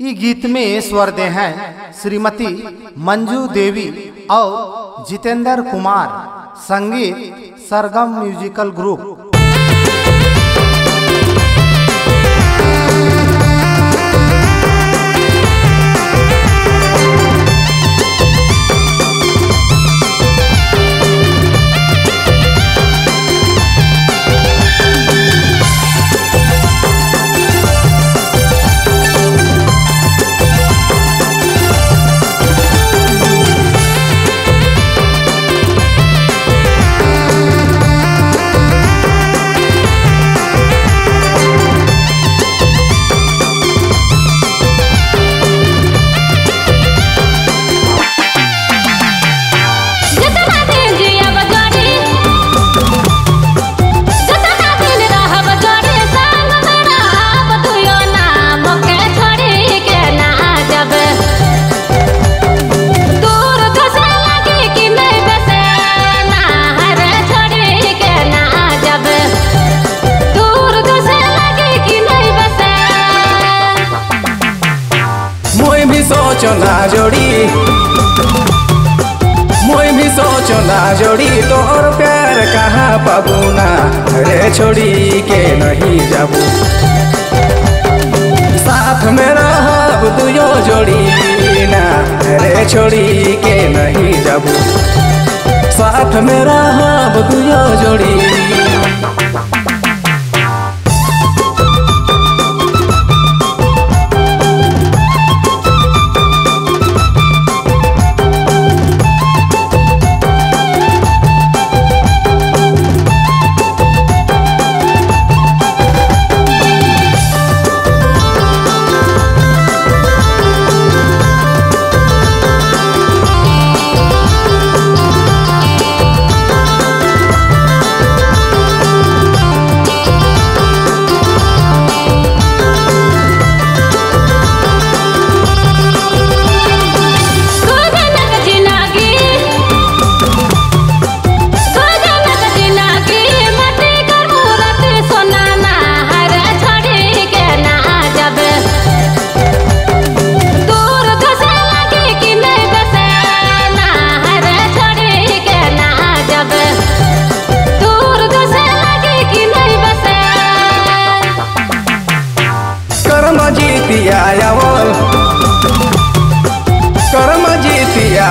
ई गीत में स्वर दे हैं श्रीमती मंजू देवी और जितेंद्र कुमार, संगीत सरगम म्यूजिकल ग्रुप। भी सोचो ना जोड़ी। मुई भी सोचो ना जोड़ी, तोर प्यार कहाँ पाबू ना? रे छोड़ी के नहीं जाबू। साथ में रहब दुयो जोड़ी ना? रे छोड़ी के नहीं जाबू। साथ में रहब दुयो जोड़ी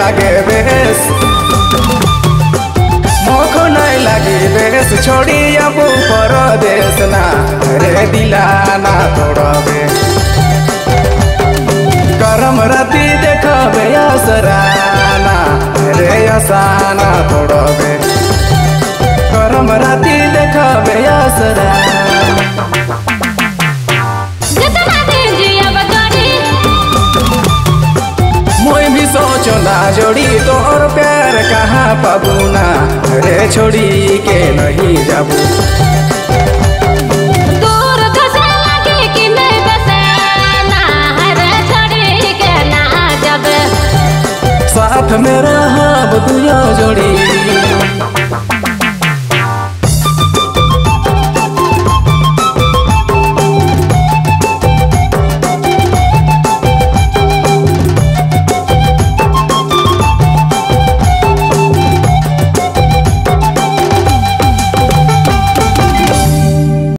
लागे बेस। मोखो नहीं लागे बेस, छोड़ी अबू परदेस ना। रे दिला ना तोड़बे करम राती देखबे असराना रे असाना तोड़बे करम राती देखबे असरा सोचो तो और प्यार कहाँ पाबू ना? रे छोड़ी के नहीं जाबू।